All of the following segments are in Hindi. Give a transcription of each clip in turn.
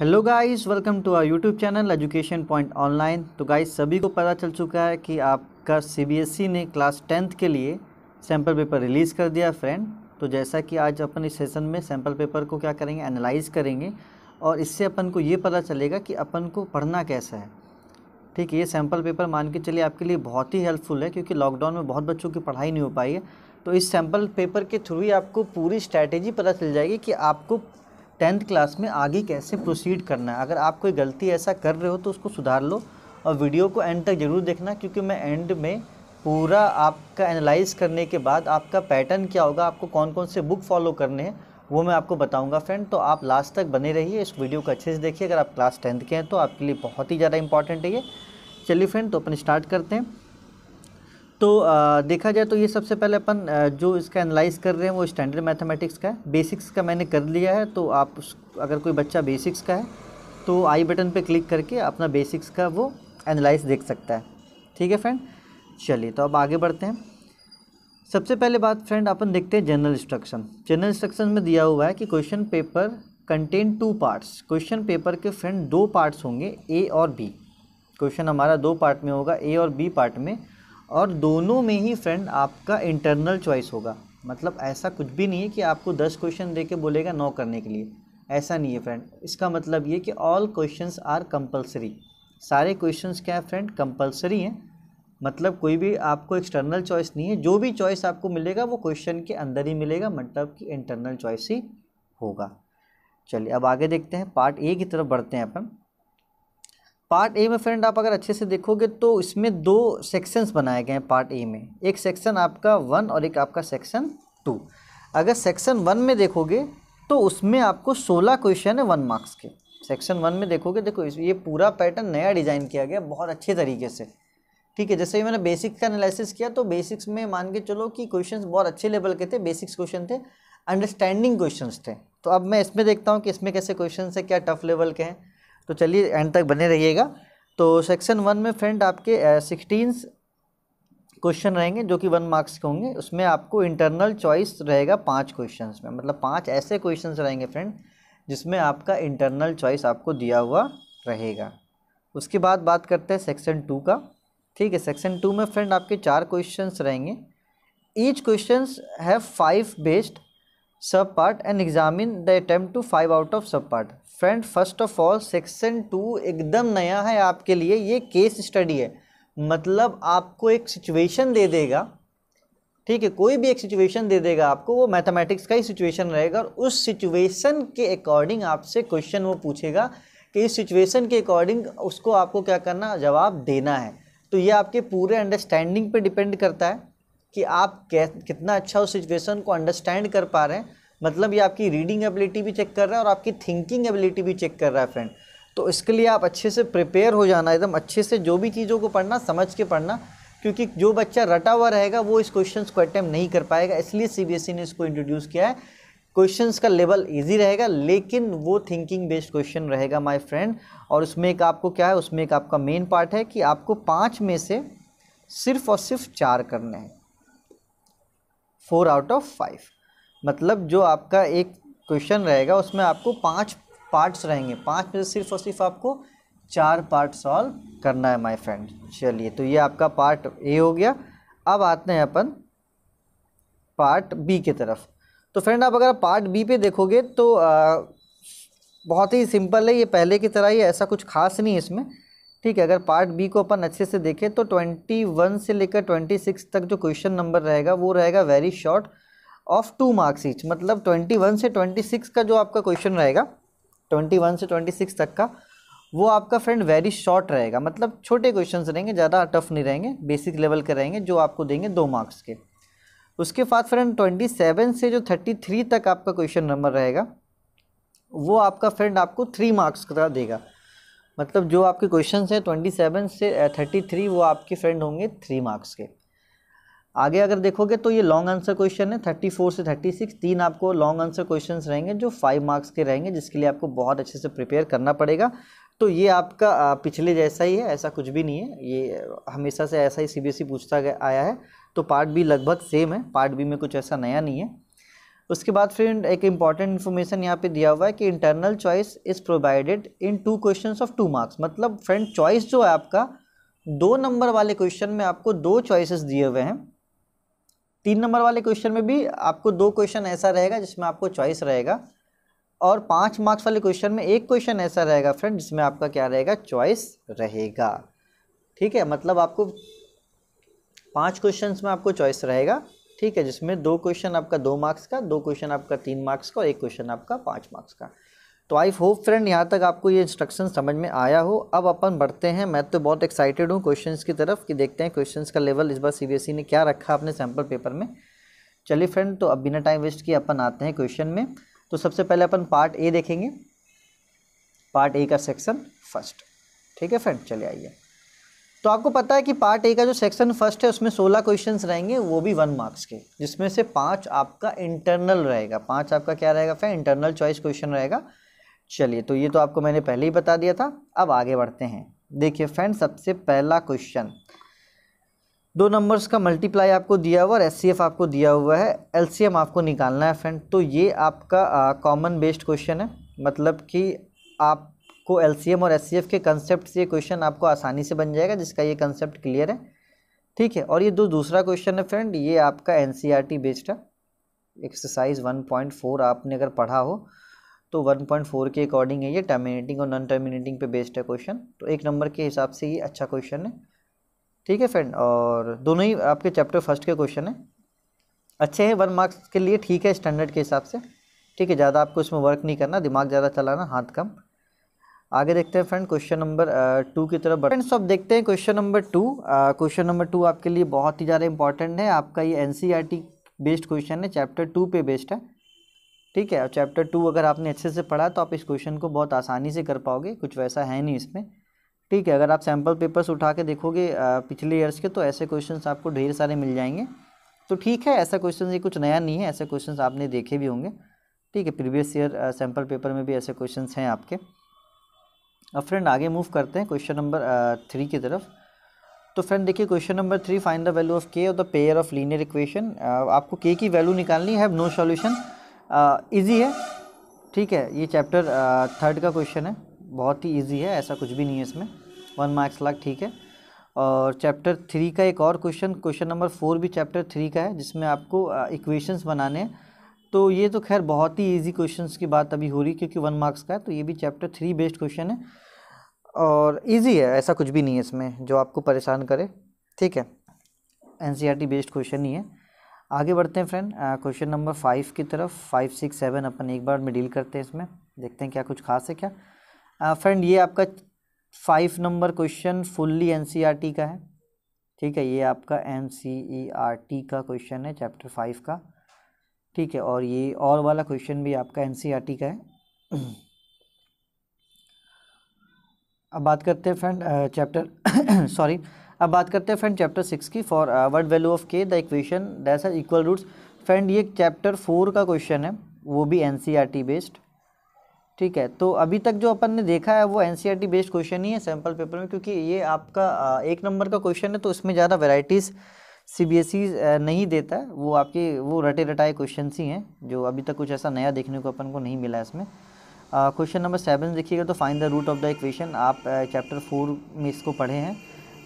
Hello guys welcome to our YouTube channel education point online तो गाइस सभी को पता चल चुका है कि आपका सीबीएसई ने क्लास टेंथ के लिए सैंपल पेपर रिलीज़ कर दिया फ्रेंड तो जैसा कि आज अपन इस सेशन में सैंपल पेपर को क्या करेंगे एनालाइज करेंगे और इससे अपन को ये पता चलेगा कि अपन को पढ़ना कैसा है। ठीक है, ये सैंपल पेपर मान के चलिए आपके लिए बहुत ही हेल्पफुल है क्योंकि लॉकडाउन में बहुत बच्चों की पढ़ाई नहीं हो पाई है। तो इस सैंपल पेपर के थ्रू ही आपको पूरी स्ट्रैटेजी पता चल जाएगी कि आपको टेंथ क्लास में आगे कैसे प्रोसीड करना है? अगर आप कोई गलती ऐसा कर रहे हो तो उसको सुधार लो और वीडियो को एंड तक ज़रूर देखना, क्योंकि मैं एंड में पूरा आपका एनालाइज करने के बाद आपका पैटर्न क्या होगा, आपको कौन कौन से बुक फॉलो करने हैं, वो मैं आपको बताऊँगा फ्रेंड। तो आप लास्ट तक बने रहिए, इस वीडियो को अच्छे से देखिए। अगर आप क्लास टेंथ के हैं तो आपके लिए बहुत ही ज़्यादा इंपॉर्टेंट है ये। चलिए फ्रेंड तो अपन स्टार्ट करते हैं। तो आ, देखा जाए तो ये सबसे पहले अपन जो इसका एनालाइज कर रहे हैं वो स्टैंडर्ड मैथमेटिक्स का है। बेसिक्स का मैंने कर लिया है तो आप उस अगर कोई बच्चा बेसिक्स का है तो आई बटन पे क्लिक करके अपना बेसिक्स का वो एनालाइज देख सकता है। ठीक है फ्रेंड चलिए तो अब आगे बढ़ते हैं। सबसे पहले बात फ्रेंड अपन देखते हैं जनरल इंस्ट्रक्शन जनरल इंस्ट्रक्शन में दिया हुआ है कि question paper contain two parts question paper के फ्रेंड दो पार्ट्स होंगे ए और बी क्वेश्चन हमारा दो पार्ट में होगा ए और बी पार्ट में। और दोनों में ही फ्रेंड आपका इंटरनल चॉइस होगा। मतलब ऐसा कुछ भी नहीं है कि आपको दस क्वेश्चन दे के बोलेगा नौ करने के लिए। ऐसा नहीं है फ्रेंड इसका मतलब ये कि ऑल क्वेश्चंस आर कंपलसरी सारे क्वेश्चंस क्या है फ्रेंड कंपलसरी हैं। मतलब कोई भी आपको एक्सटर्नल चॉइस नहीं है। जो भी चॉइस आपको मिलेगा, वो क्वेश्चन के अंदर ही मिलेगा। मतलब कि इंटरनल चॉइस ही होगा। चलिए, अब आगे देखते हैं। पार्ट ए की तरफ़ बढ़ते हैं अपन। पार्ट ए में फ्रेंड आप अगर अच्छे से देखोगे तो इसमें दो सेक्शंस बनाए गए हैं पार्ट ए में। एक सेक्शन आपका वन और एक आपका सेक्शन टू अगर सेक्शन वन में देखोगे तो उसमें आपको सोलह क्वेश्चन है वन मार्क्स के। सेक्शन वन में देखोगे, देखो ये पूरा पैटर्न नया डिज़ाइन किया गया बहुत अच्छे तरीके से। ठीक है, जैसे मैंने बेसिक्स का एनालिसिस किया तो बेसिक्स में मान के चलो कि क्वेश्चन बहुत अच्छे लेवल के थे बेसिक्स क्वेश्चन थे अंडरस्टैंडिंग क्वेश्चन थे। तो अब मैं इसमें देखता हूँ कि इसमें कैसे क्वेश्चन है, क्या टफ लेवल के हैं। तो चलिए एंड तक बने रहिएगा। तो सेक्शन वन में फ्रेंड आपके सिक्सटीन क्वेश्चन रहेंगे, जो कि वन मार्क्स के होंगे। उसमें आपको इंटरनल चॉइस रहेगा पाँच क्वेश्चंस में। मतलब पाँच ऐसे क्वेश्चंस रहेंगे फ्रेंड जिसमें आपका इंटरनल चॉइस आपको दिया हुआ रहेगा। उसके बाद बात करते हैं सेक्शन टू का। ठीक है सेक्शन टू में फ्रेंड आपके चार क्वेश्चंस रहेंगे। Each questions have five based sub part and examine the attempt to five out of sub part friend first of all section two एकदम नया है आपके लिए, ये केस स्टडी है। मतलब आपको एक सिचुएशन दे देगा, ठीक है, कोई भी एक सिचुएशन दे देगा आपको, वो मैथमेटिक्स का ही सिचुएशन रहेगा और उस सिचुएशन के अकॉर्डिंग आपसे क्वेश्चन वो पूछेगा कि इस सिचुएशन के अकॉर्डिंग उसको आपको क्या करना, जवाब देना है। तो ये आपके पूरे अंडरस्टैंडिंग पे डिपेंड करता है। कि आप कितना अच्छा उस सिचुएशन को अंडरस्टैंड कर पा रहे हैं। मतलब ये आपकी रीडिंग एबिलिटी भी चेक कर रहा है और आपकी थिंकिंग एबिलिटी भी चेक कर रहा है फ्रेंड तो इसके लिए आप अच्छे से प्रिपेयर हो जाना, एकदम अच्छे से जो भी चीज़ों को पढ़ना, समझ के पढ़ना, क्योंकि जो बच्चा रटा हुआ रहेगा, वो इस क्वेश्चन को अटैम्प्ट नहीं कर पाएगा। इसलिए सी e ने इसको इंट्रोड्यूस किया है। क्वेश्चंस का लेवल इजी रहेगा, लेकिन वो थिंकिंग बेस्ड क्वेश्चन रहेगा माय फ्रेंड और उसमें एक आपको क्या है, उसमें एक आपका मेन पार्ट है कि आपको पाँच में से सिर्फ़ और सिर्फ़ चार करने हैं। Four out of five. मतलब जो आपका एक क्वेश्चन रहेगा उसमें आपको पाँच पार्ट्स रहेंगे। पाँच में से सिर्फ़ और सिर्फ़ आपको चार पार्ट सॉल्व करना है माय फ्रेंड चलिए तो ये आपका पार्ट ए हो गया। अब आते हैं अपन पार्ट बी की तरफ़। तो फ्रेंड आप अगर पार्ट बी पे देखोगे तो आ, बहुत ही सिंपल है। ये पहले की तरह ही ऐसा कुछ खास नहीं है इसमें। ठीक है, अगर पार्ट बी को अपन अच्छे से देखें तो ट्वेंटी वन से लेकर ट्वेंटी सिक्स तक जो क्वेश्चन नंबर रहेगा, वो रहेगा very short of two marks each मतलब ट्वेंटी वन से ट्वेंटी सिक्स का जो आपका क्वेश्चन रहेगा ट्वेंटी वन से ट्वेंटी सिक्स तक का, वो आपका फ्रेंड वेरी शॉर्ट रहेगा. मतलब छोटे क्वेश्चन रहेंगे, ज़्यादा टफ नहीं रहेंगे बेसिक लेवल के रहेंगे, जो आपको देंगे दो मार्क्स के. उसके बाद फ्रेंड ट्वेंटी सेवन से जो थर्टी थ्री तक आपका क्वेश्चन नंबर रहेगा, वो आपका फ्रेंड आपको थ्री मार्क्स का देगा. मतलब जो आपके क्वेश्चन हैं ट्वेंटी सेवन से थर्टी थ्री वो आपके फ्रेंड होंगे थ्री मार्क्स के। आगे अगर देखोगे तो ये लॉन्ग आंसर क्वेश्चन है थर्टी फोर से थर्टी सिक्स तीन आपको लॉन्ग आंसर क्वेश्चन रहेंगे जो फाइव मार्क्स के रहेंगे, जिसके लिए आपको बहुत अच्छे से प्रिपेयर करना पड़ेगा। तो ये आपका पिछले जैसा ही है, ऐसा कुछ भी नहीं है। ये हमेशा से ऐसा ही सी बी एस ई पूछता आया है। तो पार्ट बी लगभग सेम है पार्ट बी में कुछ ऐसा नया नहीं है। उसके बाद फ्रेंड एक इंपॉर्टेंट इन्फॉर्मेशन यहाँ पे दिया हुआ है कि internal choice is provided in two question of two marks मतलब फ्रेंड चॉइस जो है आपका, दो नंबर वाले क्वेश्चन में आपको दो चॉइसेस दिए हुए हैं। तीन नंबर वाले क्वेश्चन में भी आपको दो क्वेश्चन ऐसा रहेगा जिसमें आपको चॉइस रहेगा और पाँच मार्क्स वाले क्वेश्चन में एक क्वेश्चन ऐसा रहेगा फ्रेंड जिसमें आपका क्या रहेगा? चॉइस रहेगा। ठीक है मतलब आपको पाँच क्वेश्चंस में आपको चॉइस रहेगा। ठीक है, जिसमें दो क्वेश्चन आपका दो मार्क्स का, दो क्वेश्चन आपका तीन मार्क्स का और एक क्वेश्चन आपका पाँच मार्क्स का। तो आई होप फ्रेंड यहाँ तक आपको ये इंस्ट्रक्शन समझ में आया हो। अब अपन बढ़ते हैं। मैं तो बहुत एक्साइटेड हूँ क्वेश्चंस की तरफ़ कि देखते हैं क्वेश्चंस का लेवल इस बार सीबीएसई e ने क्या रखा अपने सैंपल पेपर में। चलिए फ्रेंड तो अब बिना टाइम वेस्ट किए अपन आते हैं क्वेश्चन में। तो सबसे पहले अपन पार्ट ए देखेंगे। पार्ट ए का सेक्शन फ़र्स्ट ठीक है फ्रेंड चलिए आइए। तो आपको पता है कि पार्ट ए का जो सेक्शन फ़र्स्ट है, उसमें सोलह क्वेश्चन रहेंगे, वो भी वन मार्क्स के। जिसमें से पाँच आपका इंटरनल रहेगा। पाँच आपका क्या रहेगा फ्रेंड इंटरनल चॉइस क्वेश्चन रहेगा। चलिए तो ये तो आपको मैंने पहले ही बता दिया था। अब आगे बढ़ते हैं। देखिए फ्रेंड सबसे पहला क्वेश्चन दो नंबर्स का मल्टीप्लाई आपको दिया हुआ और एस आपको दिया हुआ है। एलसीएम आपको निकालना है फ्रेंड तो ये आपका कॉमन बेस्ड क्वेश्चन है। मतलब कि आपको एल और एस के कंसेप्ट से ये क्वेश्चन आपको आसानी से बन जाएगा, जिसका ये कंसेप्ट क्लियर है। ठीक है, और ये दो दूसरा क्वेश्चन है फ्रेंड ये आपका एन बेस्ड है। एक्सरसाइज 1.4 आपने अगर पढ़ा हो तो 1.4 के अकॉर्डिंग है ये टर्मिनेटिंग और नॉन टर्मिनेटिंग पे बेस्ड है क्वेश्चन तो एक नंबर के हिसाब से ये अच्छा क्वेश्चन है। ठीक है फ्रेंड और दोनों ही आपके चैप्टर फ़र्स्ट के क्वेश्चन है। अच्छे हैं वन मार्क्स के लिए ठीक है स्टैंडर्ड के हिसाब से। ठीक है, ज़्यादा आपको इसमें वर्क नहीं करना, दिमाग ज़्यादा चलाना, हाथ कम। आगे देखते हैं फ्रेंड क्वेश्चन नंबर टू की तरफ़ फ्रेंड्स अब देखते हैं question number two question number two आपके लिए बहुत ही ज़्यादा इंपॉर्टेंट है। आपका ये एन बेस्ड क्वेश्चन है चैप्टर टू पे बेस्ड है। ठीक है, और चैप्टर टू अगर आपने अच्छे से पढ़ा तो आप इस क्वेश्चन को बहुत आसानी से कर पाओगे, कुछ वैसा है नहीं इसमें। ठीक है, अगर आप सैंपल पेपर्स उठा के देखोगे पिछले ईयर्स के तो ऐसे क्वेश्चन आपको ढेर सारे मिल जाएँगे। तो ठीक है, ऐसा क्वेश्चन ये कुछ नया नहीं है, ऐसे क्वेश्चन आपने देखे भी होंगे। ठीक है प्रीवियस ईयर सैंपल पेपर में भी ऐसे क्वेश्चन हैं आपके। अब फ्रेंड आगे मूव करते हैं क्वेश्चन नंबर थ्री की तरफ़। तो फ्रेंड देखिए question number three find the value of K और the pair of linear equation आपको के की वैल्यू निकालनी है नो सॉल्यूशन इजी है। ठीक है, ये चैप्टर थर्ड का क्वेश्चन है। बहुत ही इजी है, ऐसा कुछ भी नहीं है इसमें। वन मार्क्स लाख, ठीक है। और चैप्टर थ्री का एक और क्वेश्चन क्वेश्चन नंबर फोर भी चैप्टर थ्री का है, जिसमें आपको इक्वेशंस बनाने हैं। तो ये तो खैर बहुत ही इजी क्वेश्चंस की बात अभी हो रही क्योंकि वन मार्क्स का है तो ये भी चैप्टर थ्री बेस्ड क्वेश्चन है। और इजी है, ऐसा कुछ भी नहीं है इसमें, जो आपको परेशान करे। ठीक है एन बेस्ड क्वेश्चन ही है। आगे बढ़ते हैं फ्रेंड क्वेश्चन नंबर फाइव की तरफ़। फाइव सिक्स सेवन अपन एक बार में डील करते हैं इसमें, देखते हैं क्या कुछ खास है क्या। फ्रेंड ये आपका five number question fully N का है। ठीक है, ये आपका एन e का क्वेश्चन है चैप्टर फाइव का। ठीक है, और ये और वाला क्वेश्चन भी आपका एन का है। अब बात करते हैं फ्रेंड चैप्टर सॉरी अब बात करते हैं फ्रेंड चैप्टर सिक्स की। For word value of K the equation that's are equal roots friend ये चैप्टर फोर का क्वेश्चन है, वो भी एन बेस्ड ठीक है तो अभी तक जो अपन ने देखा है, वो एन बेस्ड क्वेश्चन ही है सैंपल पेपर में, क्योंकि ये आपका एक नंबर का क्वेश्चन है तो इसमें ज़्यादा varieties C B S E नहीं देता। वो आपके, वो रटे रटाए क्वेश्चन ही हैं, जो अभी तक कुछ ऐसा नया देखने को अपन को नहीं मिला है इसमें क्वेश्चन नंबर सेवन देखिएगा तो find the root of the equation आप चैप्टर फोर में इसको पढ़े हैं।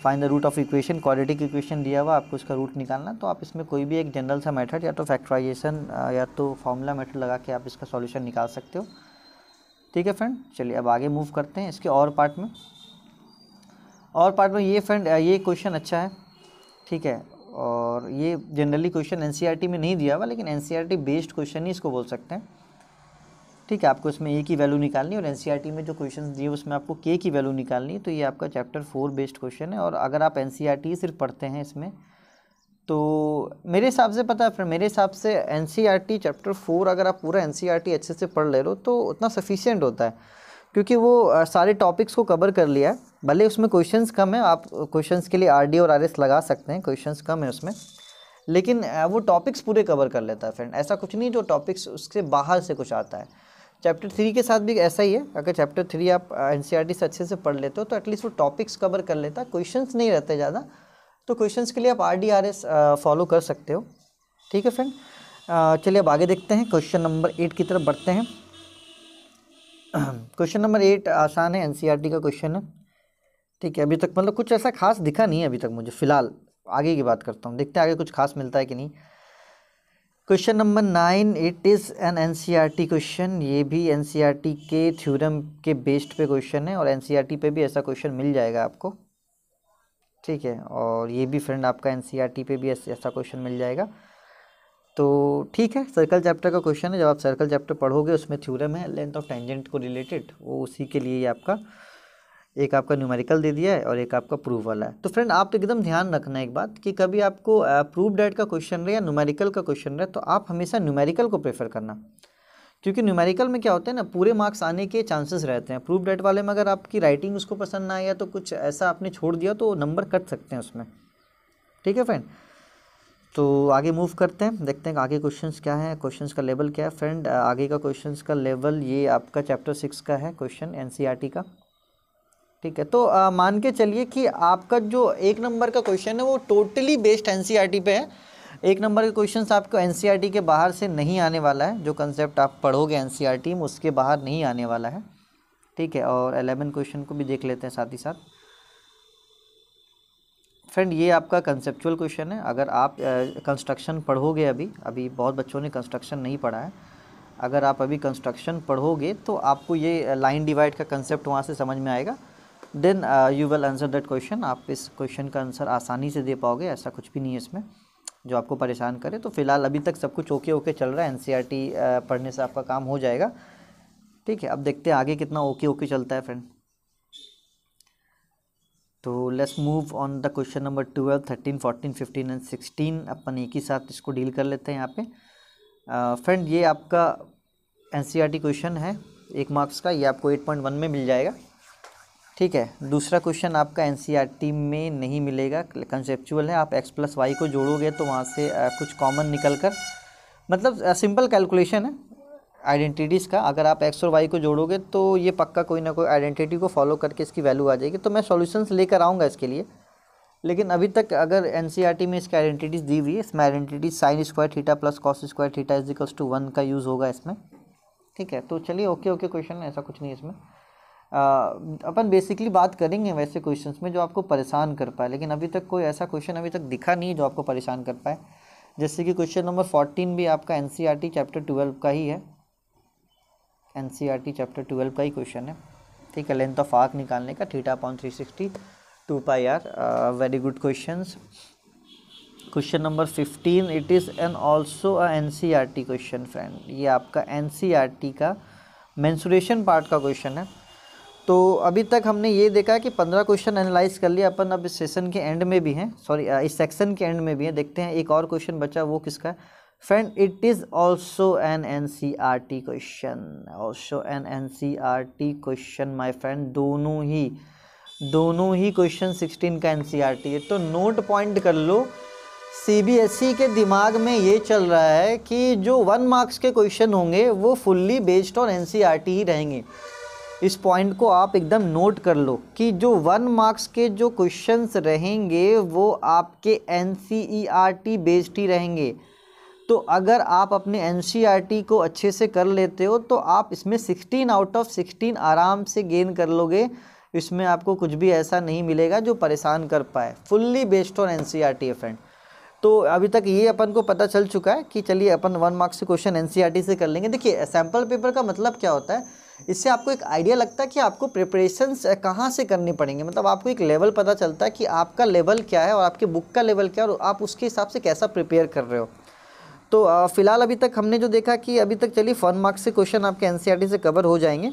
Find the root of equation quadratic equation दिया हुआ, आपको उसका रूट निकालना। तो आप इसमें कोई भी एक जनरल सा मेथड या तो फैक्टराइजेशन या तो फॉर्मूला मेथड लगा के आप इसका सॉल्यूशन निकाल सकते हो। ठीक है फ्रेंड चलिए अब आगे मूव करते हैं इसके और पार्ट में। और पार्ट में ये फ्रेंड ये क्वेश्चन अच्छा है। ठीक है। और ये जनरली क्वेश्चन एन में नहीं दिया हुआ, लेकिन एन बेस्ड क्वेश्चन ही इसको बोल सकते हैं। ठीक है, आपको इसमें ए की वैल्यू निकालनी और एन में जो क्वेश्चन दिए, उसमें आपको के की वैल्यू निकालनी तो ये आपका चैप्टर फोर बेस्ड क्वेश्चन है। और अगर आप एन सिर्फ़ पढ़ते हैं इसमें तो मेरे हिसाब से पता है फिर मेरे हिसाब से एन चैप्टर फोर अगर आप पूरा एन अच्छे से पढ़ ले रहे हो तो उतना सफिशियंट होता है। क्योंकि वो सारे टॉपिक्स को कवर कर लिया है। भले उसमें क्वेश्चंस कम है, आप क्वेश्चंस के लिए आरडी और आरएस लगा सकते हैं क्वेश्चंस कम है उसमें। लेकिन वो टॉपिक्स पूरे कवर कर लेता है फ्रेंड ऐसा कुछ नहीं जो टॉपिक्स उसके बाहर से कुछ आता है। चैप्टर थ्री के साथ भी ऐसा ही है। अगर चैप्टर थ्री आप एन से अच्छे से पढ़ लेते हो तो एटलीस्ट वो टॉपिक्स कवर कर लेता है। क्वेश्चंस नहीं रहते ज़्यादा। तो क्वेश्चंस के लिए आप R D R S follow कर सकते हो। ठीक है फ्रेंड चलिए अब आगे देखते हैं। क्वेश्चन नंबर एट की तरफ़ बढ़ते हैं। क्वेश्चन नंबर एट आसान है। एनसीईआरटी का क्वेश्चन है। ठीक है, अभी तक मतलब कुछ ऐसा खास दिखा नहीं है अभी तक मुझे, फ़िलहाल। आगे की बात करता हूँ, देखते हैं आगे कुछ खास मिलता है कि नहीं। Question number nine it is an N question ये भी एन e के थ्योरम के बेस्ड पे क्वेश्चन है और एन e पे भी ऐसा क्वेश्चन मिल जाएगा आपको। ठीक है, और ये भी फ्रेंड आपका एन e पे भी ऐसा क्वेश्चन मिल जाएगा। तो ठीक है सर्कल चैप्टर का क्वेश्चन है। जब आप सर्कल चैप्टर पढ़ोगे, उसमें थ्योरम है लेंथ ऑफ़ टेंजेंट को रिलेटेड वो उसी के लिए आपका एक आपका न्यूमेरिकल दे दिया है और एक आपका प्रूफ वाला है। तो फ्रेंड आप एकदम ध्यान रखना एक बात कि कभी आपको प्रूफ डेट का क्वेश्चन रहे या न्यूमेरिकल का क्वेश्चन रहे तो आप हमेशा न्यूमेरिकल को प्रेफर करना। क्योंकि न्यूमेरिकल में क्या होता है ना, पूरे मार्क्स आने के चांसेस रहते हैं। प्रूफ डेट वाले में अगर आपकी राइटिंग उसको पसंद ना आया तो कुछ ऐसा आपने छोड़ दिया तो नंबर कट सकते हैं उसमें। ठीक है फ्रेंड तो आगे मूव करते हैं, देखते हैं आगे क्वेश्चंस क्या है क्वेश्चंस का लेवल क्या है। फ्रेंड आगे का क्वेश्चंस का लेवल ये आपका चैप्टर सिक्स का है क्वेश्चन एनसीईआरटी का। ठीक है। तो आ, मान के चलिए कि आपका जो एक नंबर का क्वेश्चन है वो टोटली बेस्ड एन पे है। एक नंबर के क्वेश्चन आपको एन के बाहर से नहीं आने वाला है। जो कंसेप्ट आप पढ़ोगे एन में उसके बाहर नहीं आने वाला है। ठीक है और एलेवन क्वेश्चन को भी देख लेते हैं साथ ही साथ। फ्रेंड ये आपका कंसेप्चुअल क्वेश्चन है। अगर आप कंस्ट्रक्शन पढ़ोगे अभी अभी बहुत बच्चों ने कंस्ट्रक्शन नहीं पढ़ा है। अगर आप अभी कंस्ट्रक्शन पढ़ोगे तो आपको ये लाइन डिवाइड का कंसेप्ट वहाँ से समझ में आएगा। Then you will answer that question आप इस क्वेश्चन का आंसर आसानी से दे पाओगे ऐसा कुछ भी नहीं है इसमें जो आपको परेशान करे। तो फ़िलहाल अभी तक सब कुछ ओके ओके चल रहा है। एन uh, पढ़ने से आपका काम हो जाएगा। ठीक है अब देखते हैं आगे कितना ओके ओके चलता है फ्रेंड तो let's move on the question number twelve thirteen fourteen fifteen and sixteen अपन एक ही साथ इसको डील कर लेते हैं यहाँ पे। फ्रेंड uh, ये आपका एन क्वेश्चन है एक मार्क्स का। ये आपको एट पॉइंट वन में मिल जाएगा। ठीक है, दूसरा क्वेश्चन आपका एन e में नहीं मिलेगा कंसेप्चुअल है, आप एक्स प्लस वाई को जोड़ोगे तो वहाँ से कुछ कॉमन निकल कर मतलब सिंपल कैलकुलेशन है आइडेंटिटीज़ का, अगर आप एक्स और वाई को जोड़ोगे तो ये पक्का कोई ना कोई आइडेंटिटी को फॉलो करके इसकी वैल्यू आ जाएगी। तो मैं सॉल्यूशंस लेकर आऊँगा इसके लिए, लेकिन अभी तक अगर एन e में इसकी आइडेंटिटीज़ दी हुई है, इसमें identity sine square theta plus cos square theta equals to one का यूज़ होगा इसमें, ठीक है? तो चलिए ओके ओके क्वेश्चन ऐसा कुछ नहीं इसमें। अपन बेसिकली बात करेंगे वैसे क्वेश्चंस में जो आपको परेशान कर पाए, लेकिन अभी तक कोई ऐसा क्वेश्चन अभी तक दिखा नहीं जो आपको परेशान कर पाए। जैसे कि क्वेश्चन नंबर फोर्टीन भी आपका एन चैप्टर ट्वेल्व का ही है। एन चैप्टर ट्वेल्व का ही क्वेश्चन है। ठीक है लेंथ ऑफ़ आर्क निकालने का theta point three sixty two pi R very good question question number fifteen it is an also a N question friend ये आपका एन का मैंसुरेशन पार्ट का क्वेश्चन है। तो अभी तक हमने ये देखा कि पंद्रह क्वेश्चन एनालाइज कर लिया अपन अब इस सेशन के एंड में भी हैं। सॉरी इस सेक्शन के एंड में भी हैं। देखते हैं एक और क्वेश्चन बचा, वो किसका? Friend it is also an N C R T question also an N C R T question my friend दोनों ही दोनों ही क्वेश्चन सिक्सटीन का एन सी आर टी है। तो नोट पॉइंट कर लो। सी बी एस ई के दिमाग में ये चल रहा है कि जो वन मार्क्स के क्वेश्चन होंगे, वो fully based on N C R T ही रहेंगे। इस पॉइंट को आप एकदम नोट कर लो कि जो वन मार्क्स के जो क्वेश्चंस रहेंगे, वो आपके एन सी बेस्ड ही रहेंगे। तो अगर आप अपने एन e को अच्छे से कर लेते हो तो आप इसमें 16 आउट ऑफ़ 16 आराम से गेन कर लोगे। इसमें आपको कुछ भी ऐसा नहीं मिलेगा जो परेशान कर पाए। फुल्ली बेस्ड ऑन एन है फ्रेंड तो अभी तक ये अपन को पता चल चुका है कि चलिए अपन वन मार्क्स से क्वेश्चन एन से कर लेंगे। देखिए सैंपल पेपर का मतलब क्या होता है? इससे आपको एक आइडिया लगता है कि आपको प्रिपरेशंस कहाँ से करनी पड़ेंगे? मतलब आपको एक लेवल पता चलता है कि आपका लेवल क्या है और आपके बुक का लेवल क्या है और आप उसके हिसाब से कैसा प्रिपेयर कर रहे हो। तो फ़िलहाल अभी तक हमने जो देखा कि अभी तक चलिए फन मार्क्स से क्वेश्चन आपके एन e से कवर हो जाएँगे।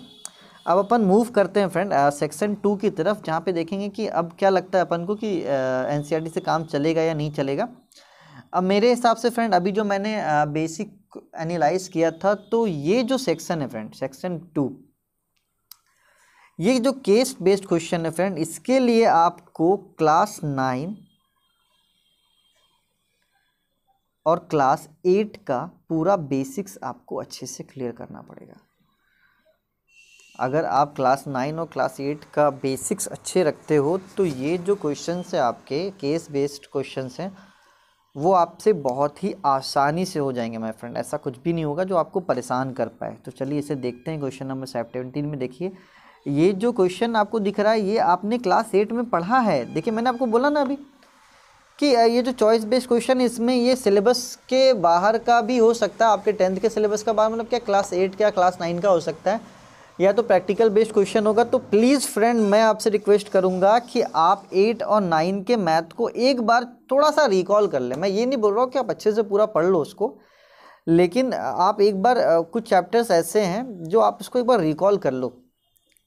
अब अपन मूव करते हैं फ्रेंड सेक्शन टू की तरफ़, जहाँ पे देखेंगे कि अब क्या लगता है अपन को कि एन e से काम चलेगा या नहीं चलेगा। अब मेरे हिसाब से फ्रेंड अभी जो मैंने बेसिक एनालाइज किया था तो ये जो सेक्शन है फ्रेंड सेक्शन टू ये जो केस बेस्ड क्वेश्चन है फ्रेंड इसके लिए आपको क्लास नाइन और क्लास एट का पूरा बेसिक्स आपको अच्छे से क्लियर करना पड़ेगा। अगर आप क्लास नाइन और क्लास एट का बेसिक्स अच्छे रखते हो तो ये जो क्वेश्चन है आपके केस बेस्ड क्वेश्चन हैं वो आपसे बहुत ही आसानी से हो जाएँगे माय फ्रेंड ऐसा कुछ भी नहीं होगा जो आपको परेशान कर पाए। तो चलिए इसे देखते हैं क्वेश्चन नंबर सेवनटीन में देखिए। ये जो क्वेश्चन आपको दिख रहा है, ये आपने क्लास एट में पढ़ा है। देखिए, मैंने आपको बोला ना अभी कि ये जो चॉइस बेस्ड क्वेश्चन इसमें ये सिलेबस के बाहर का भी हो सकता है, आपके टेंथ के सिलेबस का बाहर मतलब क्या क्लास एट क्या क्लास नाइन का हो सकता है। या तो प्रैक्टिकल बेस्ड क्वेश्चन होगा तो प्लीज़ फ्रेंड मैं आपसे रिक्वेस्ट करूँगा कि आप एट और नाइन के मैथ को एक बार थोड़ा सा रिकॉल कर लें। मैं ये नहीं बोल रहा हूँ कि आप अच्छे से पूरा पढ़ लो उसको, लेकिन आप एक बार कुछ चैप्टर्स ऐसे हैं जो आप उसको एक बार रिकॉल कर लो।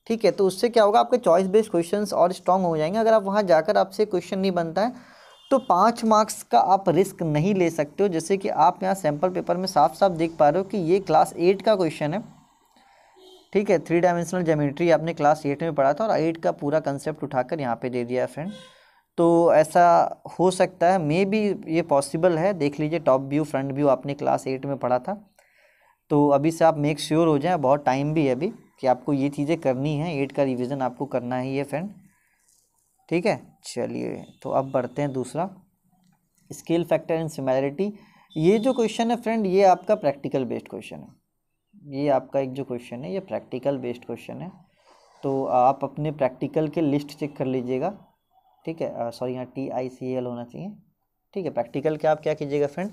ठीक है तो उससे क्या होगा, आपके चॉइस बेस्ड क्वेश्चंस और स्ट्रांग हो जाएँगे। अगर आप वहाँ जाकर आपसे क्वेश्चन नहीं बनता है तो पाँच मार्क्स का आप रिस्क नहीं ले सकते हो। जैसे कि आप यहाँ सैंपल पेपर में साफ़ साफ़ देख पा रहे हो कि ये क्लास एट का क्वेश्चन है। ठीक है थ्री डायमेंशनल जोमेट्री आपने क्लास एट में पढ़ा था और एट का पूरा कंसेप्ट उठाकर यहाँ पे दे दिया है फ्रेंड तो ऐसा हो सकता है मे भी ये पॉसिबल है। देख लीजिए टॉप व्यू फ्रंट व्यू आपने क्लास एट में पढ़ा था। तो अभी से आप मेक श्योर हो जाए, बहुत टाइम भी है अभी कि आपको ये चीज़ें करनी है। एट का रिविज़न आपको करना ही है फ्रेंड ठीक है, चलिए तो अब बढ़ते हैं दूसरा। स्केल फैक्टर एंड सिमिलरिटी ये जो क्वेश्चन है फ्रेंड ये आपका प्रैक्टिकल बेस्ड क्वेश्चन है। ये आपका एक जो क्वेश्चन है, ये प्रैक्टिकल बेस्ड क्वेश्चन है। तो आप अपने प्रैक्टिकल के लिस्ट चेक कर लीजिएगा। ठीक है? सॉरी यहाँ टी आई सी एल होना चाहिए। ठीक है? प्रैक्टिकल के आप क्या कीजिएगा फ्रेंड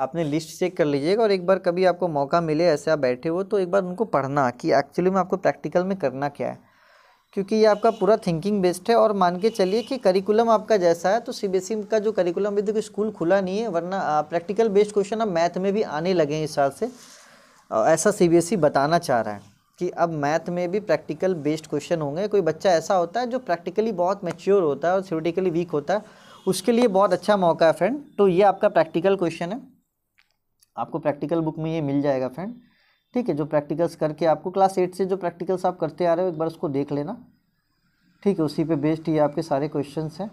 अपने लिस्ट चेक कर लीजिएगा और एक बार कभी आपको मौका मिले ऐसे आप बैठे हो तो एक बार उनको पढ़ना कि एक्चुअली में आपको प्रैक्टिकल में करना क्या है। क्योंकि ये आपका पूरा थिंकिंग बेस्ड है और मान के चलिए कि करिकुलम आपका जैसा है तो सीबीएसई का जो करिकुलम अभी देखो स्कूल खुला नहीं है, वरना प्रैक्टिकल बेस्ड क्वेश्चन अब मैथ में भी आने लगे हैं इस साल से। ऐसा सीबीएसई बताना चाह रहा है कि अब मैथ में भी प्रैक्टिकल बेस्ड क्वेश्चन होंगे। कोई बच्चा ऐसा होता है जो प्रैक्टिकली बहुत मेच्योर होता है और थ्योरेटिकली वीक होता है। उसके लिए बहुत अच्छा मौका है फ्रेंड तो ये आपका प्रैक्टिकल क्वेश्चन है। आपको प्रैक्टिकल बुक में ये मिल जाएगा फ्रेंड ठीक है, जो प्रैक्टिकल्स करके आपको क्लास एट से जो प्रैक्टिकल्स आप करते आ रहे हो, एक बार उसको देख लेना। ठीक है, उसी पे बेस्ड ये आपके सारे क्वेश्चंस हैं।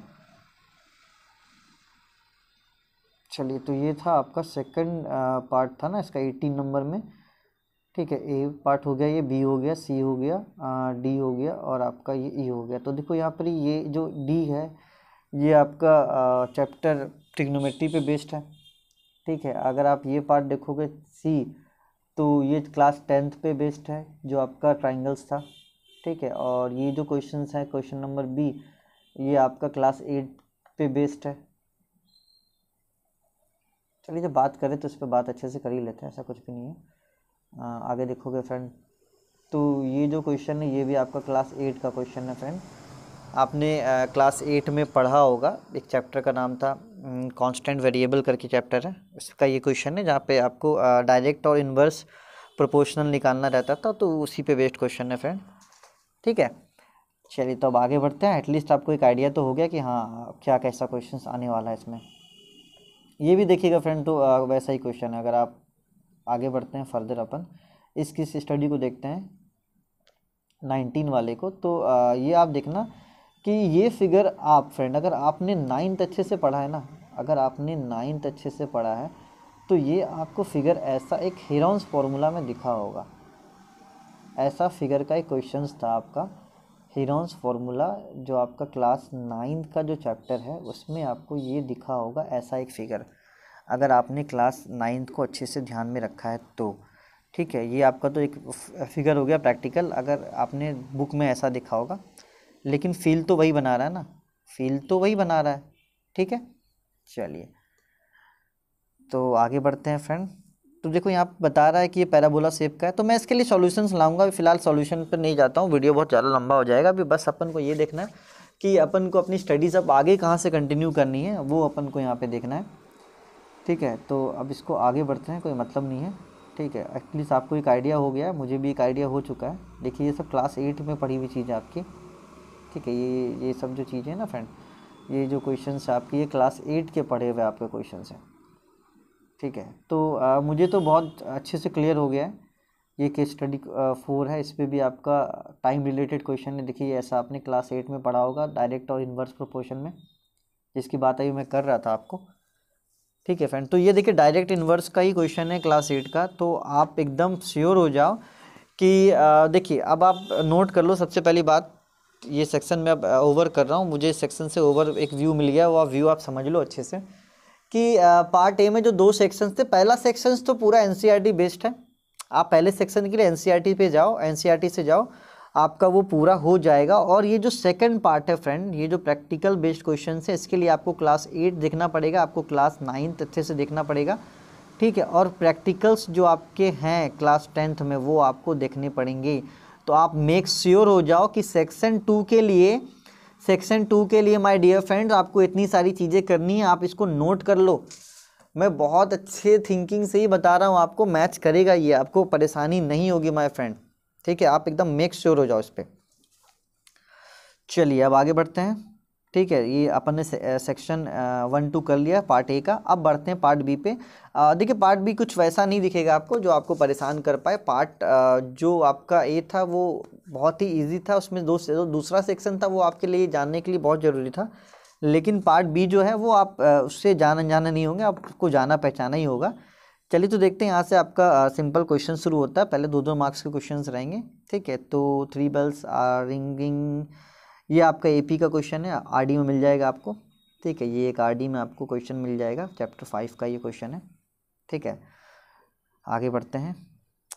चलिए तो ये था आपका सेकंड पार्ट था ना, इसका एटीन नंबर में। ठीक है ए पार्ट हो गया, ये बी हो गया सी हो गया डी हो गया और आपका ये ई e हो गया। तो देखो यहाँ पर ये जो डी है, ये आपका चैप्टर ट्रिग्नोमेट्री पे बेस्ड है। ठीक है, अगर आप ये पार्ट देखोगे सी तो ये क्लास टेंथ पे बेस्ड है, जो आपका ट्राइंगल्स था। ठीक है, और ये जो क्वेश्चन है क्वेश्चन नंबर बी ये आपका क्लास एट पे बेस्ड है। चलिए जब बात करें तो इस पर बात अच्छे से कर ही लेते हैं, ऐसा कुछ भी नहीं है। आगे देखोगे फ्रेंड तो ये जो क्वेश्चन है, ये भी आपका क्लास एट का क्वेश्चन है फ्रेंड आपने क्लास एट में पढ़ा होगा, एक चैप्टर का नाम था कांस्टेंट वेरिएबल करके चैप्टर है। इसका ये क्वेश्चन है, जहाँ पे आपको डायरेक्ट और इन्वर्स प्रोपोर्शनल निकालना रहता था तो उसी पे बेस्ड क्वेश्चन है फ्रेंड ठीक है? चलिए तो अब आगे बढ़ते हैं। एटलीस्ट आपको एक आइडिया तो हो गया कि हाँ क्या कैसा क्वेश्चन आने वाला है इसमें। ये भी देखिएगा फ्रेंड तो वैसा ही क्वेश्चन है। अगर आप आगे बढ़ते हैं फर्दर अपन। इस किस स्टडी को देखते हैं। नाइनटीन वाले को। तो आ, ये आप देखना कि ये फिगर आप फ्रेंड अगर आपने नाइन्थ अच्छे से पढ़ा है ना अगर आपने नाइन्थ अच्छे से पढ़ा है तो ये आपको फिगर ऐसा एक हीरोन्स फार्मूला में दिखा होगा। ऐसा फिगर का एक क्वेश्चन था आपका। हीरोन्स फार्मूला जो आपका क्लास नाइन्थ का जो चैप्टर है उसमें आपको ये दिखा होगा ऐसा एक फिगर अगर आपने क्लास नाइन्थ को अच्छे से ध्यान में रखा है तो ठीक है, ये आपका तो एक फिगर हो गया प्रैक्टिकल, अगर आपने बुक में ऐसा दिखा होगा। लेकिन फील तो वही बना रहा है ना, फील तो वही बना रहा है, ठीक है? चलिए तो आगे बढ़ते हैं फ्रेंड। तो देखो, यहाँ बता रहा है कि ये पैराबोला सेप का है तो मैं इसके लिए सॉल्यूशंस लाऊँगा। फ़िलहाल सॉल्यूशन पर नहीं जाता हूँ, वीडियो बहुत ज़्यादा लंबा हो जाएगा। अभी बस अपन को ये देखना है कि अपन को अपनी स्टडीज़ अब आगे कहाँ से कंटिन्यू करनी है, वो अपन को यहाँ पर देखना है। ठीक है तो अब इसको आगे बढ़ते हैं कोई मतलब नहीं है। ठीक है एटलीस्ट आपको एक आइडिया हो गया मुझे भी एक आइडिया हो चुका है। देखिए ये सब क्लास एट में पढ़ी हुई चीज़ आपकी। ठीक है ये ये सब जो चीज़ें ना फ्रेंड ये जो क्वेश्चन है आपकी ये क्लास एट के पढ़े हुए आपके क्वेश्चन हैं। ठीक है तो आ, मुझे तो बहुत अच्छे से क्लियर हो गया है। ये केस स्टडी फोर है इस पर भी आपका टाइम रिलेटेड क्वेश्चन है। देखिए ऐसा आपने क्लास एट में पढ़ा होगा डायरेक्ट और इन्वर्स प्रोपोर्शन में। जिसकी बात अभी मैं कर रहा था आपको। ठीक है फ्रेंड तो ये देखिए डायरेक्ट इन्वर्स का ही क्वेश्चन है क्लास एट का। तो आप एकदम श्योर हो जाओ कि देखिए, अब आप नोट कर लो सबसे पहली बात, ये सेक्शन में अब ओवर कर रहा हूँ। मुझे सेक्शन से ओवर एक व्यू मिल गया, वो व्यू आप समझ लो अच्छे से कि पार्ट ए में जो दो सेक्शंस थे, पहला सेक्शंस तो पूरा एन बेस्ड है। आप पहले सेक्शन के लिए एन पे जाओ एन से जाओ आपका वो पूरा हो जाएगा। और ये जो सेकंड पार्ट है फ्रेंड ये जो प्रैक्टिकल बेस्ड क्वेश्चन है, इसके लिए आपको क्लास एट देखना पड़ेगा, आपको क्लास नाइन्थ अच्छे से देखना पड़ेगा। ठीक है? और प्रैक्टिकल्स जो आपके हैं क्लास टेंथ में, वो आपको देखने पड़ेंगे। तो आप मेक श्योर हो जाओ कि सेक्शन टू के लिए सेक्शन टू के लिए माय डियर फ्रेंड आपको इतनी सारी चीज़ें करनी है, आप इसको नोट कर लो। मैं बहुत अच्छे थिंकिंग से ही बता रहा हूँ, आपको मैच करेगा ये, आपको परेशानी नहीं होगी माय फ्रेंड ठीक है आप एकदम मेक श्योर हो जाओ इस पर चलिए अब आगे बढ़ते हैं। ठीक है ये अपन ने से, सेक्शन वन टू कर लिया पार्ट ए का। अब बढ़ते हैं पार्ट बी पे। देखिए पार्ट बी कुछ वैसा नहीं दिखेगा आपको जो आपको परेशान कर पाए। पार्ट आ, जो आपका ए था वो बहुत ही इजी था। उसमें दो जो दूसरा सेक्शन था वो आपके लिए जानने के लिए बहुत ज़रूरी था। लेकिन पार्ट बी जो है वो आप उससे जाना जाना नहीं होंगे आपको जाना पहचाना ही होगा। चलिए तो देखते हैं, यहाँ से आपका सिंपल क्वेश्चन शुरू होता है। पहले दो दो मार्क्स के क्वेश्चन रहेंगे, ठीक है? तो थ्री बेल्स आर रिंगिंग ये आपका एपी का क्वेश्चन है आरडी में मिल जाएगा आपको, ठीक है? ये एक आरडी में आपको क्वेश्चन मिल जाएगा चैप्टर फाइव का ये क्वेश्चन है, ठीक है? आगे बढ़ते हैं।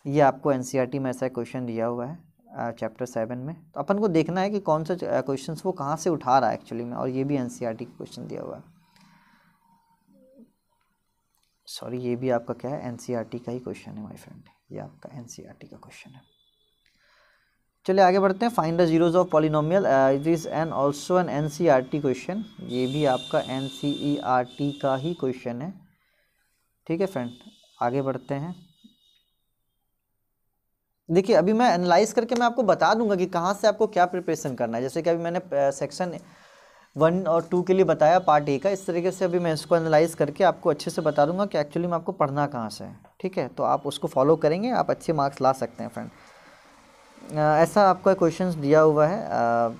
ये आपको एनसीईआरटी में ऐसा क्वेश्चन दिया हुआ है चैप्टर सेवन में। तो अपन को देखना है कि कौन सा क्वेश्चन वो कहाँ से उठा रहा है एक्चुअली में, और ये भी एन का क्वेश्चन दिया हुआ है। सॉरी ये भी आपका क्या है? एनसीईआरटी का ही क्वेश्चन है माई फ्रेंड ये आपका एनसीईआरटी का क्वेश्चन है. चलिए, आगे बढ़ते हैं. Find the zeros of polynomial it is an also an N question ये भी आपका एन टी का ही क्वेश्चन है. ठीक है फ्रेंड आगे बढ़ते हैं. देखिए, अभी मैं एनालाइज करके मैं आपको बता दूँगा कि कहाँ से आपको क्या प्रिपरेशन करना है. जैसे कि अभी मैंने सेक्शन वन और टू के लिए बताया पार्ट ए का। इस तरीके से अभी मैं इसको एनालाइज करके आपको अच्छे से बता दूँगा कि एक्चुअली में आपको पढ़ना कहाँ से है ठीक है? तो आप उसको फॉलो करेंगे आप अच्छे मार्क्स ला सकते हैं फ्रेंड ऐसा आपका क्वेश्चन दिया हुआ है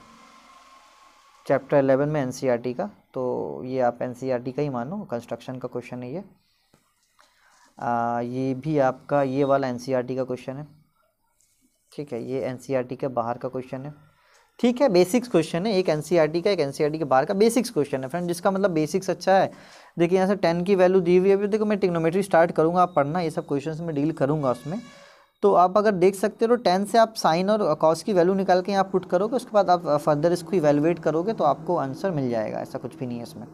चैप्टर एलेवन में एनसीईआरटी का। तो ये आप एनसीईआरटी का ही मानो कंस्ट्रक्शन का क्वेश्चन है ये। आ, ये भी आपका ये वाला एनसीईआरटी का क्वेश्चन है ठीक है? ये एनसीईआरटी के बाहर का क्वेश्चन है। ठीक है बेसिक्स क्वेश्चन है। एक एनसीईआरटी का, एक एनसीईआरटी के बाहर का बेसिक्स क्वेश्चन है। फ्रेंड जिसका मतलब बेसिक्स अच्छा है। देखिए, यहाँ से टेन की वैल्यू दी हुई है देखो, मैं टिग्नोमेट्री स्टार्ट करूँगा, आप पढ़ना, ये सब क्वेश्चन में डील करूँगा उसमें। तो आप अगर देख सकते हो तो टेन से आप साइन और कॉस की वैल्यू निकाल के यहाँ पुट करोगे, उसके बाद आप फर्दर इसको इवेलुएट करोगे तो आपको आंसर मिल जाएगा। ऐसा कुछ भी नहीं है इसमें।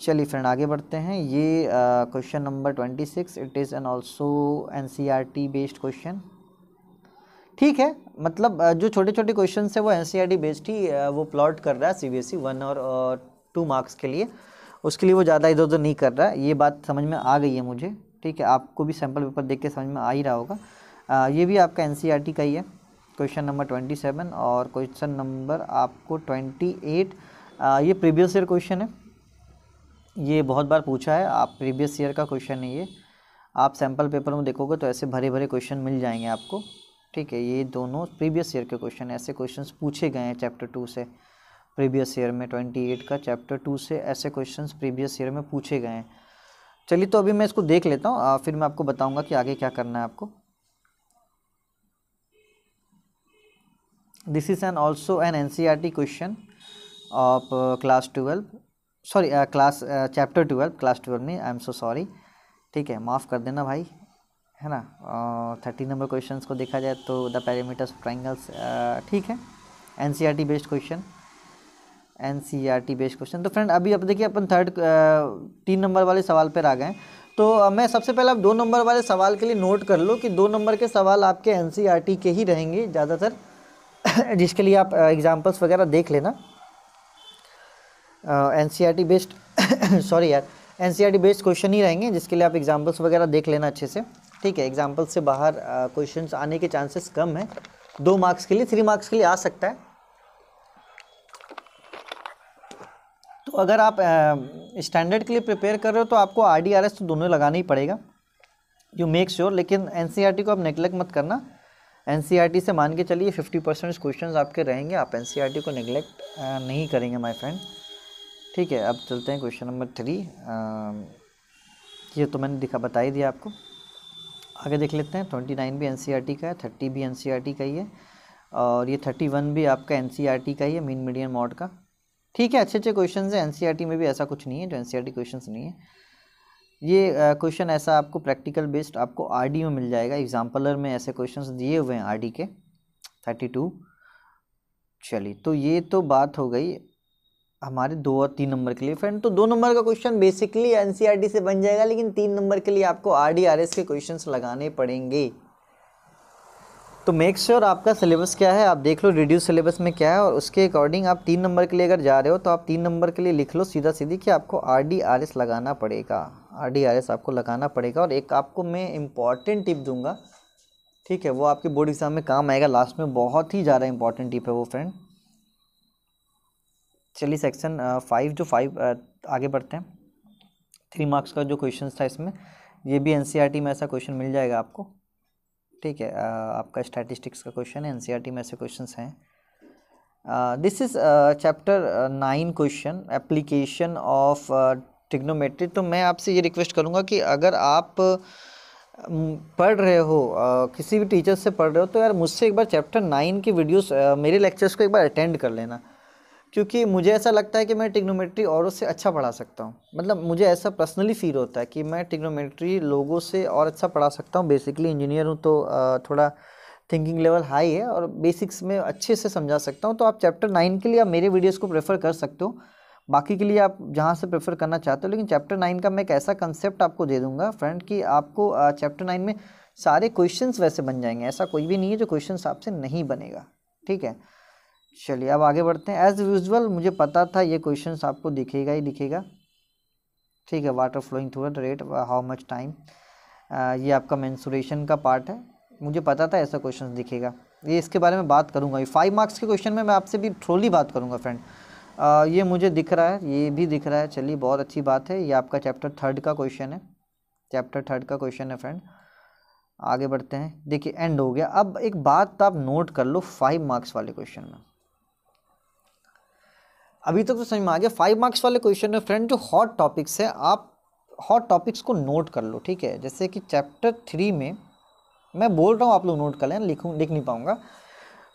चलिए फ्रेंड आगे बढ़ते हैं। ये question number twenty six it is an also N based question ठीक है? मतलब जो छोटे छोटे क्वेश्चन है वो एन सी बेस्ड ही वो प्लॉट कर रहा है सी बी एस वन और टू मार्क्स के लिए। उसके लिए वो ज़्यादा इधर उधर नहीं कर रहा। है ये बात समझ में आ गई है मुझे ठीक है? आपको भी सैंपल पेपर देख के समझ में आ ही रहा होगा। आ, ये भी आपका एन e का ही है। क्वेश्चन नंबर ट्वेंटी सेवन और क्वेश्चन नंबर आपको ट्वेंटी एट ये प्रीवियस ईयर क्वेश्चन है। ये बहुत बार पूछा है। आप प्रीवियस ईयर का क्वेश्चन है ये। आप सैंपल पेपर में देखोगे तो ऐसे भरे भरे क्वेश्चन मिल जाएँगे आपको। ठीक है, ये दोनों प्रीवियस ईयर के क्वेश्चन ऐसे क्वेश्चंस पूछे गए हैं चैप्टर टू से। प्रीवियस ईयर में ट्वेंटी एट का चैप्टर टू से ऐसे क्वेश्चंस प्रीवियस ईयर में पूछे गए हैं। चलिए तो अभी मैं इसको देख लेता हूँ फिर मैं आपको बताऊँगा कि आगे क्या करना है आपको। This is an also an N C R T question of class twelve sorry class chapter twelve class twelve नहीं आई एम सो सॉरी ठीक है, माफ़ कर देना भाई। है ना? थर्टी नंबर क्वेश्चन को देखा जाए तो द पैरामीटर्स ऑफ़ ट्राइंगल्स ठीक है? N C R T based question N C R T based question तो फ्रेंड अभी अब देखिए अपन थर्ड तीन नंबर वाले सवाल पर आ गए तो मैं सबसे पहले आप दो नंबर वाले सवाल के लिए नोट कर लो कि दो नंबर के सवाल आपके एन सी आर टी के ही रहेंगे ज़्यादातर, जिसके लिए आप एग्जाम्पल्स वगैरह देख लेना। N C R T based sorry यार N C R T based question ही रहेंगे, जिसके लिए आप एग्जाम्पल्स वगैरह देख लेना अच्छे से। ठीक है एग्जाम्पल्स से बाहर क्वेश्चन आने के चांसेस कम है। दो मार्क्स के लिए थ्री मार्क्स के लिए आ सकता है। तो अगर आप स्टैंडर्ड के लिए प्रिपेयर कर रहे हो तो आपको आर डी आर एस तो दोनों लगाना ही पड़ेगा। यू मेक श्योर लेकिन एन सी आर टी को आप नेगलेक्ट मत करना। एन सी आर टी से मान के चलिए फिफ्टी परसेंट क्वेश्चन आपके रहेंगे। आप एन सी आर टी को नेगलेक्ट नहीं करेंगे माई फ्रेंड ठीक है, अब चलते हैं क्वेश्चन नंबर थ्री ये तो मैंने दिखा, बता ही दिया आपको। आगे देख लेते हैं ट्वेंटी नाइन भी एन सी आर टी का है थर्टी भी एन सी आर टी का ही है, और ये थर्टी वन भी आपका एन सी आर टी का ही है मीन मीडियम मॉड का। ठीक है अच्छे अच्छे क्वेश्चन हैं एन सी आर टी में भी ऐसा कुछ नहीं है, जो N C R T question नहीं है। ये क्वेश्चन ऐसा आपको प्रैक्टिकल बेस्ड आपको आर डी में मिल जाएगा एग्जाम्पलर में ऐसे क्वेश्चन दिए हुए हैं आर डी के थर्टी टू चलिए तो ये तो बात हो गई। हमारे दो और तीन नंबर के लिए। फ्रेंड तो दो नंबर का क्वेश्चन बेसिकली एनसीईआरटी से बन जाएगा, लेकिन तीन नंबर के लिए आपको आरडीआरएस के क्वेश्चंस लगाने पड़ेंगे। तो मेक श्योर sure आपका सिलेबस क्या है, आप देख लो रिड्यूस सिलेबस में क्या है, और उसके अकॉर्डिंग आप तीन नंबर के लिए अगर जा रहे हो तो आप तीन नंबर के लिए लिख लो सीधा सीधी कि आपको आर डी आर एस लगाना पड़ेगा। आर डी आर एस आपको लगाना पड़ेगा, और एक आपको मैं इंपॉर्टेंट टिप दूँगा। ठीक है, वो आपके बोर्ड एग्ज़ाम में काम आएगा लास्ट में बहुत ही ज़्यादा इंपॉर्टेंट टिप है वो फ्रेंड चलिए सेक्शन फाइव जो फाइव आगे बढ़ते हैं। थ्री मार्क्स का जो क्वेश्चन था इसमें, ये भी एन e में ऐसा क्वेश्चन मिल जाएगा आपको। ठीक है आपका स्टैटिस्टिक्स का क्वेश्चन है एन e में ऐसे क्वेश्चन हैं। This is chapter nine question application of trigonometry तो मैं आपसे ये रिक्वेस्ट करूँगा कि अगर आप पढ़ रहे हो किसी भी टीचर से पढ़ रहे हो तो यार मुझसे एक बार चैप्टर नाइन की वीडियोस मेरे लेक्चर्स को एक बार अटेंड कर लेना। क्योंकि मुझे ऐसा लगता है कि मैं टिग्नोमेट्री औरों से अच्छा पढ़ा सकता हूँ। मतलब मुझे ऐसा पर्सनली फील होता है कि मैं टिग्नोमेट्री लोगों से और अच्छा पढ़ा सकता हूँ। बेसिकली इंजीनियर हूँ तो थोड़ा थिंकिंग लेवल हाई है और बेसिक्स में अच्छे से समझा सकता हूँ। तो आप चैप्टर नाइन के लिए आप मेरे वीडियोज़ को प्रेफर कर सकते हो। बाकी के लिए आप जहाँ से प्रेफर करना चाहते हो, लेकिन चैप्टर नाइन का मैं एक ऐसा कंसेप्ट आपको दे दूँगा फ्रेंड कि आपको चैप्टर नाइन में सारे क्वेश्चंस वैसे बन जाएँगे। ऐसा कोई भी नहीं है जो क्वेश्चंस आपसे नहीं बनेगा। ठीक है? चलिए अब आगे बढ़ते हैं। एज़ यूजल मुझे पता था ये क्वेश्चन आपको दिखेगा ही दिखेगा। ठीक है water flowing through the rate how much time ये आपका मैंसुरेशन का पार्ट है। मुझे पता था ऐसा क्वेश्चन दिखेगा। ये इसके बारे में बात करूँगा। ये फाइव मार्क्स के क्वेश्चन में मैं आपसे भी थ्रोली बात करूँगा फ्रेंड ये मुझे दिख रहा है, ये भी दिख रहा है। चलिए, बहुत अच्छी बात है। ये आपका चैप्टर थर्ड का क्वेश्चन है। चैप्टर थर्ड का क्वेश्चन है फ्रेंड आगे बढ़ते हैं। देखिए एंड हो गया। अब एक बात आप नोट कर लो फाइव मार्क्स वाले क्वेश्चन में। अभी तक तो समझ में आ गया। फाइव मार्क्स वाले क्वेश्चन में फ्रेंड जो हॉट टॉपिक्स है, आप हॉट टॉपिक्स को नोट कर लो, ठीक है? जैसे कि चैप्टर थ्री में, मैं बोल रहा हूँ, आप लोग नोट कर लें, लिखूँ, लिख नहीं पाऊँगा।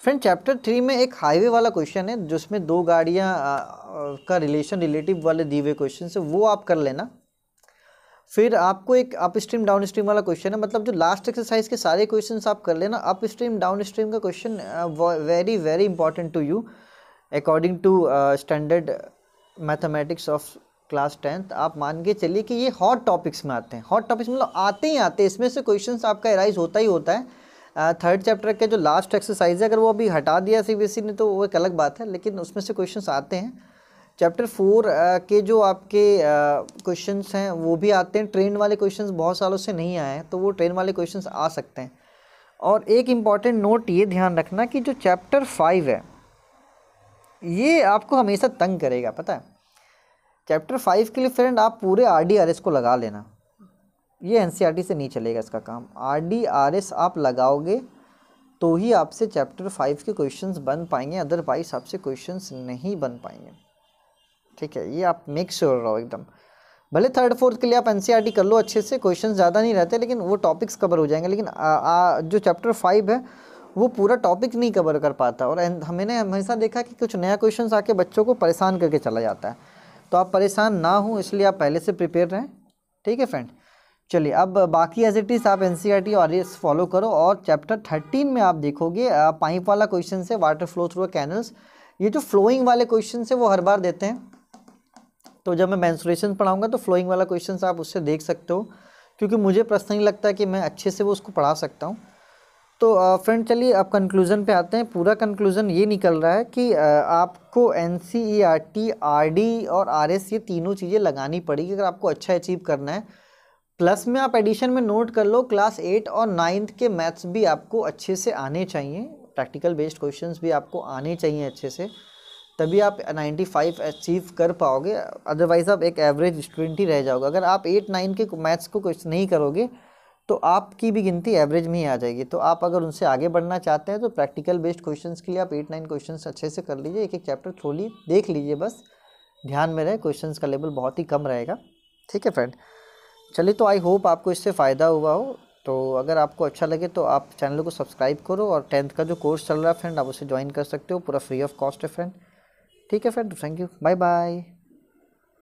फ्रेंड चैप्टर थ्री में एक हाईवे वाला क्वेश्चन है, जिसमें दो गाड़ियाँ का रिलेशन रिलेटिव वाले दिए हुए क्वेश्चन है, वो आप कर लेना। फिर आपको एक अप स्ट्रीम डाउन स्ट्रीम वाला क्वेश्चन है मतलब जो लास्ट एक्सरसाइज के सारे क्वेश्चंस आप कर लेना। अप स्ट्रीम डाउन स्ट्रीम का question very very important to you according to standard mathematics of class tenth आप मान के चलिए कि ये हॉट टॉपिक्स में आते हैं। हॉट टॉपिक्स मतलब आते ही आते हैं। इसमें से क्वेश्चन आपका एराइज होता ही होता है। थर्ड uh, चैप्टर के जो लास्ट एक्सरसाइज है अगर वो अभी हटा दिया सी बी ने तो वो एक अलग बात है लेकिन उसमें से क्वेश्चन आते हैं। चैप्टर फोर uh, के जो आपके क्वेश्चन uh, हैं वो भी आते हैं। ट्रेन वाले क्वेश्चन बहुत सालों से नहीं आए हैं तो वो ट्रेन वाले क्वेश्चन आ सकते हैं। और एक इंपॉर्टेंट नोट ये ध्यान रखना कि जो चैप्टर फाइव है ये आपको हमेशा तंग करेगा पता है? चैप्टर फाइव के लिए फ्रेंड आप पूरे आर डी आर एस को लगा लेना। ये एन सी आर टी से नहीं चलेगा इसका काम। आर डी आर एस आप लगाओगे तो ही आपसे चैप्टर फाइव के क्वेश्चंस बन पाएँगे अदरवाइज़ आपसे क्वेश्चंस नहीं बन पाएँगे। ठीक है ये आप मेक श्योर रहो एकदम। भले थर्ड फोर्थ के लिए आप एन टी कर लो अच्छे से क्वेश्चन ज़्यादा नहीं रहते लेकिन वो टॉपिक्स कवर हो जाएँगे। लेकिन आ, आ, जो चैप्टर फाइव है वो पूरा टॉपिक नहीं कवर कर पाता और हमने हमेशा देखा कि कुछ नया क्वेश्चन आके बच्चों को परेशान करके चला जाता है। तो आप परेशान ना हो, इसलिए आप पहले से प्रिपेयर रहें। ठीक है फ्रेंड चलिए, अब बाकी एज इट इज़ आप एन सी आर टी और फॉलो करो और चैप्टर थर्टीन में आप देखोगे पाइप वाला क्वेश्चन से वाटर फ्लो थ्रू कैनल्स ये जो फ्लोइंग वाले क्वेश्चन है, वो हर बार देते हैं। तो जब मैं मैंसुरेशन पढ़ाऊँगा तो फ्लोइंग वाला क्वेश्चन आप उससे देख सकते हो, क्योंकि मुझे प्रश्न नहीं लगता कि मैं अच्छे से वो उसको पढ़ा सकता हूँ। तो फ्रेंड चलिए, अब कंक्लूज़न पे आते हैं। पूरा कंक्लूज़न ये निकल रहा है कि आपको N C E R T R D और आर एस ये तीनों चीज़ें लगानी पड़ेगी अगर आपको अच्छा अचीव करना है। प्लस में आप एडिशन में नोट कर लो क्लास एट और नाइन्थ के मैथ्स भी आपको अच्छे से आने चाहिए। प्रैक्टिकल बेस्ड क्वेश्चंस भी आपको आने चाहिए अच्छे से। तभी आप 95 अचीव कर पाओगे। अदरवाइज़ आप एक एवरेज स्टूडेंट ही रह जाओगे। अगर आप एट नाइन के मैथ्स को क्वेश्चन नहीं करोगे तो आपकी भी गिनती एवरेज में ही आ जाएगी। तो आप अगर उनसे आगे बढ़ना चाहते हैं तो प्रैक्टिकल बेस्ड क्वेश्चंस के लिए आप एट नाइन क्वेश्चंस अच्छे से कर लीजिए, एक एक चैप्टर थ्रोली देख लीजिए बस। ध्यान में रहे क्वेश्चंस का लेवल बहुत ही कम रहेगा। ठीक है फ्रेंड चलिए तो आई होप आपको इससे फ़ायदा हुआ हो। तो अगर आपको अच्छा लगे तो आप चैनल को सब्सक्राइब करो और टेंथ का जो कोर्स चल रहा है फ्रेंड आप उसे ज्वाइन कर सकते हो, पूरा फ्री ऑफ़ कॉस्ट है फ्रेंड ठीक है friend thank you bye bye